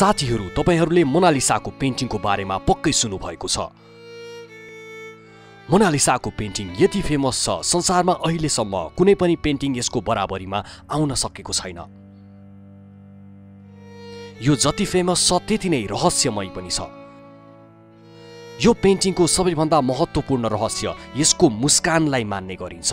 साथीहरू तपाईँहरूले मोनालिसाको पेन्टिङको बारेमा पक्कै सुन्नुभएको छ। मोनालिसाको पेन्टिङ यति फेमस छ संसारमा अहिलेसम्म कुनै पनि पेन्टिङ यसको बराबरीमा आउन सकेको छैन। यो जति फेमस छ त्यति नै रहस्यमय पनि छ। यो पेन्टिङको सबैभन्दा महत्त्वपूर्ण रहस्य यसको मुस्कानलाई मान्ने गरिन्छ।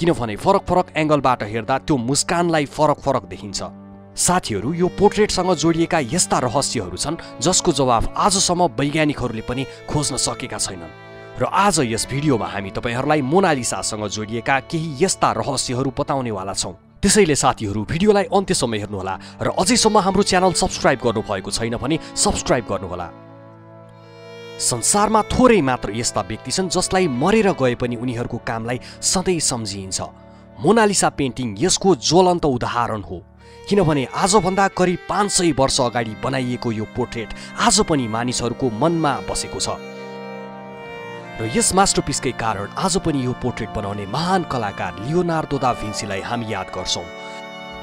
किनभने फरक फरक एङ्गलबाट हेर्दा त्यो मुस्कानलाई फरक फरक देखिन्छ। साथीहरू यो पोर्ट्रेटसँग जोडिएका यस्ता रहस्यहरू छन् जसको जवाफ आजसम्म वैज्ञानिकहरूले पनि खोज्न सकेका छैनन्। र आज यस भिडियोमा हामी तपाईँहरूलाई मोनालिसासँग जोडिएका केही यस्ता रहस्यहरू बताउनेवाला छौँ। त्यसैले साथीहरू भिडियोलाई अन्त्यसम्म हेर्नुहोला र अझैसम्म हाम्रो च्यानल सब्सक्राइब गर्नुभएको छैन भने सब्सक्राइब गर्नुहोला। संसारमा थोरै मात्र यस्ता व्यक्ति छन् जसलाई मरेर गए पनि उनीहरूको कामलाई सधैँ सम्झिइन्छ मोनालिसा पेन्टिङ यसको ज्वलन्त उदाहरण हो। किनभने आजभन्दा करिब पाँच सय वर्ष अगाडि बनाइएको यो पोर्ट्रेट आज पनि मानिसहरूको मनमा बसेको छ। र यस मास्टरपिसकै कारण आज पनि यो पोर्ट्रेट बनाउने महान कलाकार लियोनार्दो दा भिन्सीलाई हामी याद गर्छौँ।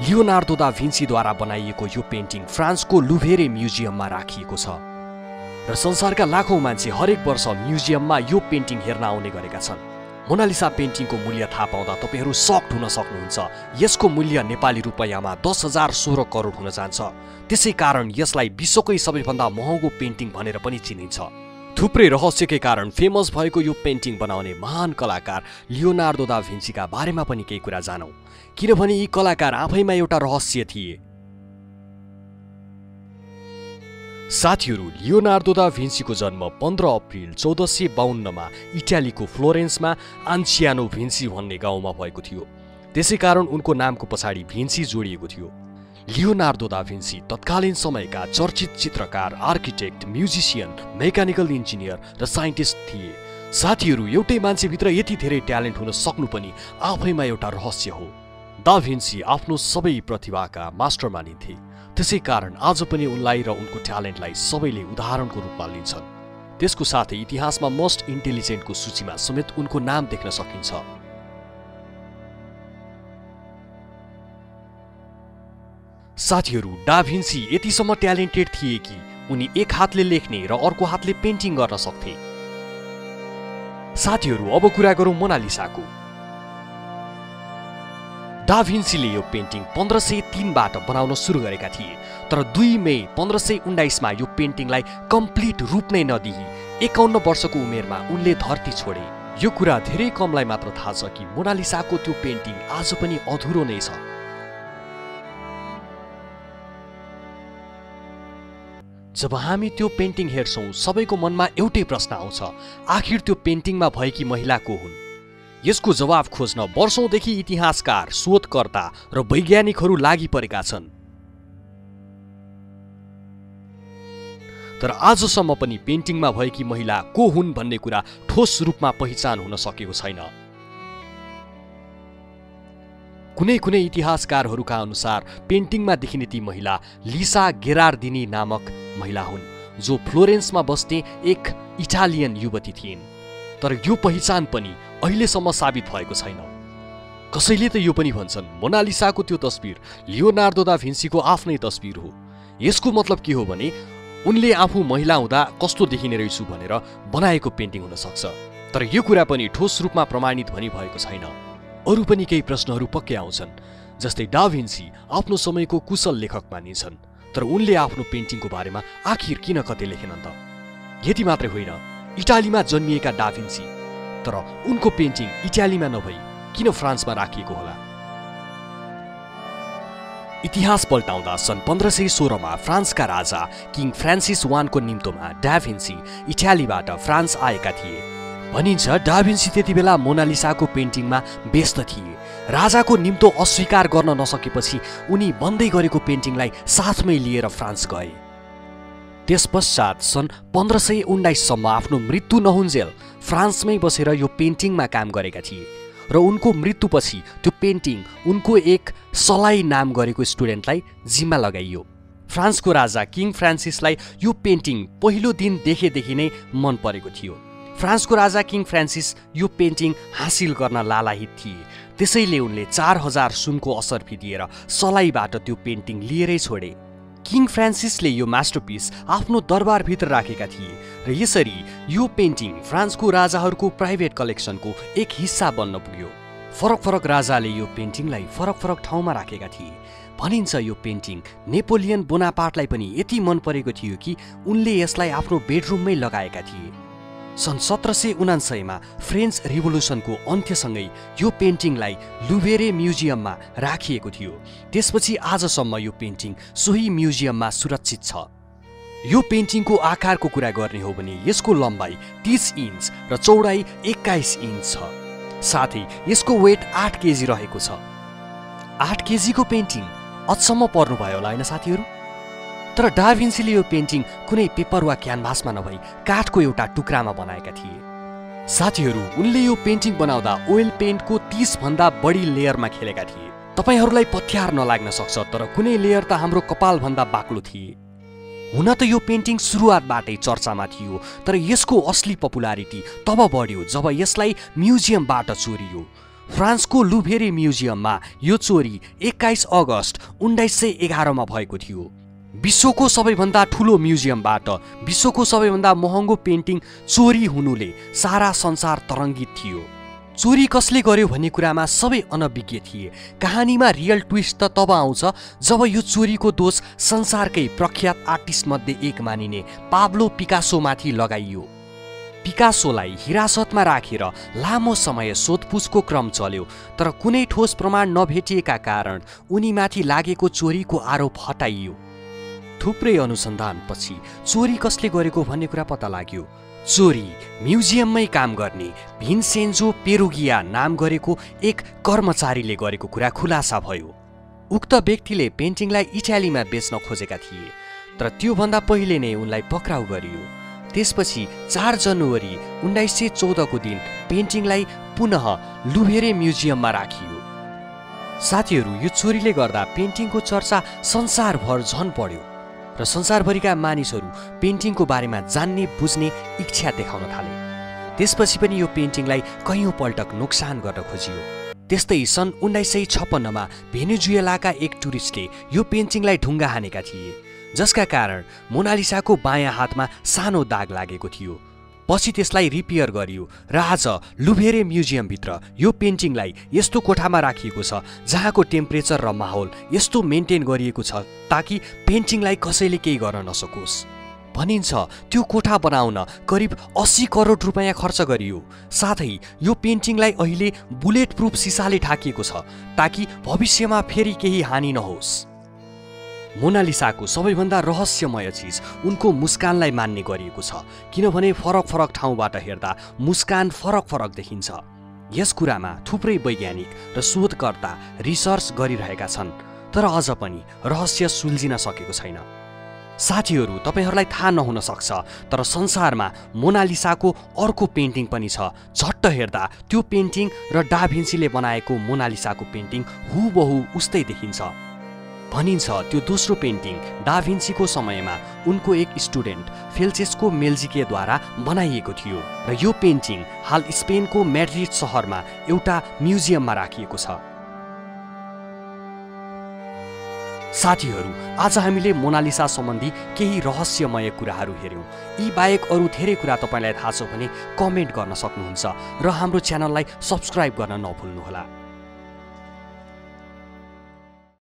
लियोनार्दो दा भिन्सीद्वारा बनाइएको यो पेन्टिङ फ्रान्सको लुभेरे म्युजियममा राखिएको छ। र संसारका लाखौँ मान्छे हरेक वर्ष म्युजियममा यो पेन्टिङ हेर्न आउने गरेका छन्। मोनालिसा पेन्टिङको मूल्य थाहा पाउँदा तपाईँहरू सक्ड हुन सक्नुहुन्छ। यसको मूल्य नेपाली रुपियाँमा दस हजार सोह्र करोड हुन जान्छ। त्यसै कारण यसलाई विश्वकै सबैभन्दा महँगो पेन्टिङ भनेर पनि चिनिन्छ। थुप्रै रहस्यकै कारण फेमस भएको यो पेन्टिङ बनाउने महान कलाकार लियोनार्दो दा भिन्सीका बारेमा पनि केही कुरा जानौँ। किनभने यी कलाकार आफैमा एउटा रहस्य थिए। साथीहरू लियोनार्दो दा भिन्सीको जन्म पन्ध्र अप्रिल चौध सय बाहन्नमा इटालीको फ्लोरेन्समा आन्सियानो भिन्सी भन्ने गाउँमा भएको थियो। त्यसै कारण उनको नामको पछाडि भिन्सी जोडिएको थियो। लियोनार्दो दा भिन्सी तत्कालीन समयका चर्चित चित्रकार आर्किटेक्ट म्युजिसियन मेकानिकल इन्जिनियर र साइन्टिस्ट थिए। साथीहरू एउटै मान्छेभित्र यति धेरै ट्यालेन्ट हुन सक्नु पनि आफैमा एउटा रहस्य हो। दा भिन्सी आफ्नो सबै प्रतिभाका मास्टर मानिन्थे त्यसै कारण आज पनि उनलाई र उनको ट्यालेन्टलाई सबैले उदाहरणको रूपमा लिन्छन्। त्यसको साथै इतिहासमा मोस्ट इन्टेलिजेन्टको सूचीमा समेत उनको नाम देख्न सकिन्छ। साथीहरू डाभिन्सी यतिसम्म ट्यालेन्टेड थिए कि उनी एक हातले लेख्ने र अर्को हातले पेन्टिङ गर्न सक्थे। साथीहरू अब कुरा गरौँ मोनालिसाको। डाभिन्सीले यो पेन्टिङ पन्ध्र सय तिनबाट बनाउन सुरु गरेका थिए तर दुई मे पन्ध्र सय उन्नाइसमा यो पेन्टिङलाई कम्प्लिट रूप नै नदिई एकाउन्न वर्षको उमेरमा उनले धरती छोडे। यो कुरा धेरै कमलाई मात्र थाहा छ कि मोनालिसाको त्यो पेन्टिङ आज पनि अधुरो नै छ। जब हामी त्यो पेन्टिङ हेर्छौँ सबैको मनमा एउटै प्रश्न आउँछ आखिर त्यो पेन्टिङमा भएकी महिला को हुन्? यसको जवाब खोज्न वर्षौंदेखि इतिहासकार शोधकर्ता र वैज्ञानिकहरू लागि परेका छन्। तर आजसम्म पनि पेन्टिङमा भएकी महिला को हुन् भन्ने कुरा ठोस रूपमा पहिचान हुन सकेको छैन। कुनै कुनै इतिहासकारहरूका अनुसार पेन्टिङमा देखिने ती महिला लिसा गेरार्दिनी नामक महिला हुन् जो फ्लोरेन्समा बस्ने एक इटालियन युवती थिइन्। तर यो पहिचान पनि अहिलेसम्म साबित भएको छैन। कसैले त यो पनि भन्छन् मोनालिसाको त्यो तस्बिर लियोनार्दो दा भिन्सीको आफ्नै तस्बिर हो। यसको मतलब के हो भने उनले आफू महिला हुँदा कस्तो देखिने रहेछु भनेर बनाएको पेन्टिङ हुन सक्छ। तर यो कुरा पनि ठोस रूपमा प्रमाणित भनी भएको छैन। अरू पनि केही प्रश्नहरू पक्कै आउँछन् जस्तै डाभिन्सी आफ्नो समयको कुशल लेखक मानिन्छन् तर उनले आफ्नो पेन्टिङको बारेमा आखिर किन कतै लेखेनन् त? यति मात्रै होइन इटालीमा जन्मिएका डाभिन्सी तर उनको पेन्टिङ इटालीमा नभई किन फ्रान्समा राखिएको होला? इतिहास पल्टाउँदा सन् पन्ध्र सय सोह्रमा फ्रान्सका राजा किङ फ्रान्सिस वानको निम्तोमा डाभिन्सी इटालीबाट फ्रान्स आएका थिए। भनिन्छ डाभिन्सी त्यति बेला मोनालिसाको पेन्टिङमा व्यस्त थिए। राजाको निम्तो अस्वीकार गर्न नसकेपछि उनी बन्दै गरेको पेन्टिङलाई साथमै लिएर फ्रान्स गए। त्यस पश्चात सन् पन्ध्र सय उन्नाइससम्म आफ्नो मृत्यु नहुन्जेल फ्रान्समै बसेर यो पेन्टिङमा काम गरेका थिए र उनको मृत्युपछि त्यो पेन्टिङ उनको एक सलाई नाम गरेको स्टुडेन्टलाई जिम्मा लगाइयो। फ्रान्सको राजा किङ फ्रान्सिसलाई यो पेन्टिङ पहिलो दिन देखेदेखि नै मन परेको थियो। फ्रान्सको राजा किङ फ्रान्सिस यो पेन्टिङ हासिल गर्न लालाहित थिए। त्यसैले उनले चार हजार सुनको असर फिदिएर सलाईबाट त्यो पेन्टिङ लिएरै छोडे। किङ फ्रान्सिसले यो मास्टरपिस आफ्नो दरबारभित्र राखेका थिए र यसरी यो पेन्टिङ फ्रान्सको राजाहरूको प्राइभेट कलेक्सनको एक हिस्सा बन्न पुग्यो। फरक फरक राजाले यो पेन्टिङलाई फरक फरक ठाउँमा राखेका थिए। भनिन्छ यो पेन्टिङ नेपोलियन बोनापार्टलाई पनि यति मन परेको थियो कि उनले यसलाई आफ्नो बेडरुममै लगाएका थिए। सन् सत्र सय उनान्सयमा फ्रेन्च रिभोल्युसनको अन्त्यसँगै यो पेन्टिङलाई लुभेरे म्युजियममा राखिएको थियो। त्यसपछि आजसम्म यो पेन्टिङ सोही म्युजियममा सुरक्षित छ। यो पेन्टिङको आकारको कुरा गर्ने हो भने यसको लम्बाइ तिस इन्च र चौडाइ एक्काइस इन्च छ। साथै यसको वेट आठ केजी रहेको छ। आठ केजीको पेन्टिङ अचम्म पर्नुभयो होला होइन साथीहरू? तर डाभिन्सीले यो पेन्टिङ कुनै पेपर वा क्यानभासमा नभई काठको एउटा टुक्रामा बनाएका थिए। साथीहरू उनले यो पेन्टिङ बनाउँदा ओइल पेन्टको तिसभन्दा बढी लेयरमा खेलेका थिए। तपाईँहरूलाई पथ्यार नलाग्न सक्छ तर कुनै लेयर त हाम्रो कपालभन्दा बाक्लो थिए। हुन त यो पेन्टिङ सुरुवातबाटै चर्चामा थियो तर यसको असली पपुलारिटी तब बढ्यो जब यसलाई म्युजियमबाट चोरियो। फ्रान्सको लुभेरे म्युजियममा यो चोरी एक्काइस अगस्त उन्नाइस सय एघारमा भएको थियो। विश्वको सबैभन्दा ठुलो म्युजियमबाट विश्वको सबैभन्दा महँगो पेन्टिङ चोरी हुनुले सारा संसार तरङ्गित थियो। चोरी कसले गर्यो भन्ने कुरामा सबै अनभिज्ञ थिए। कहानीमा रियल ट्विस्ट त तब आउँछ जब यो चोरीको दोष संसारकै प्रख्यात आर्टिस्ट मध्ये एक मानिने पाब्लो पिकासोमाथि लगाइयो। पिकासोलाई हिरासतमा राखेर लामो समय सोधपुछको क्रम चल्यो तर कुनै ठोस प्रमाण नभेटिएका कारण उनीमाथि लागेको चोरीको आरोप हटाइयो। थुप्रै अनुसन्धानपछि चोरी कसले गरेको भन्ने कुरा पत्ता लाग्यो। चोरी म्युजियममै काम गर्ने भिन्सेन्जो पेरुगिया नाम गरेको एक कर्मचारीले गरेको कुरा खुलासा भयो। उक्त व्यक्तिले पेन्टिङलाई इटालीमा बेच्न खोजेका थिए तर त्योभन्दा पहिले नै उनलाई पक्राउ गरियो। त्यसपछि चार जनवरी उन्नाइस सय चौधको दिन पेन्टिङलाई पुनः लुभेरे म्युजियममा राखियो। साथीहरू यो चोरीले गर्दा पेन्टिङको चर्चा संसारभर झन पर्यो र संसारभरिका मानिसहरू पेन्टिङको बारेमा जान्ने बुझ्ने इच्छा देखाउन थाले। त्यसपछि पनि यो पेन्टिङलाई कैयौँ पल्टक नोक्सान गर्न खोजियो। त्यस्तै सन् उन्नाइस सय छप्पन्नमा भेनेजुएलाका एक टुरिस्टले यो पेन्टिङलाई ढुङ्गा हानेका थिए जसका कारण मोनालिसाको बायाँ हातमा सानो दाग लागेको थियो। पछि त्यसलाई रिपेयर गरियो र आज लुभेरे म्युजियमभित्र यो पेन्टिङलाई यस्तो कोठामा राखिएको छ जहाँको टेम्परेचर र माहौल यस्तो मेन्टेन गरिएको छ ताकि पेन्टिङलाई कसैले केही गर्न नसकोस्। भनिन्छ त्यो कोठा बनाउन करिब अस्सी करोड रुपियाँ खर्च गरियो। साथै यो पेन्टिङलाई अहिले बुलेट प्रुफ सिसाले ढाकिएको छ ताकि भविष्यमा फेरि केही हानि नहोस्। मोनालिसाको सबैभन्दा रहस्यमय चिज उनको मुस्कानलाई मान्ने गरिएको छ किनभने फरक फरक ठाउँबाट हेर्दा मुस्कान फरक फरक देखिन्छ। यस कुरामा थुप्रै वैज्ञानिक र शोधकर्ता रिसर्च गरिरहेका छन् तर अझ पनि रहस्य सुल्झिन सकेको छैन। साथीहरू तपाईँहरूलाई थाहा नहुन सक्छ तर संसारमा मोनालिसाको अर्को पेन्टिङ पनि छ। झट्ट हेर्दा त्यो पेन्टिङ र डाभिन्सीले बनाएको मोनालिसाको पेन्टिङ हुबहु उस्तै देखिन्छ। भनिन्छ त्यो दोस्रो पेन्टिङ डाभिन्सीको समयमा उनको एक स्टुडेन्ट फेल्चेस्को मेल्जिकेद्वारा बनाइएको थियो र यो पेन्टिङ हाल स्पेनको म्याड्रिड सहरमा एउटा म्युजियममा राखिएको छ। साथीहरू आज हामीले मोनालिसा सम्बन्धी केही रहस्यमय कुराहरू हेऱ्यौँ। यी बाहेक अरू धेरै कुरा तपाईँलाई थाहा छ भने कमेन्ट गर्न सक्नुहुन्छ र हाम्रो च्यानललाई सब्सक्राइब गर्न नभुल्नुहोला।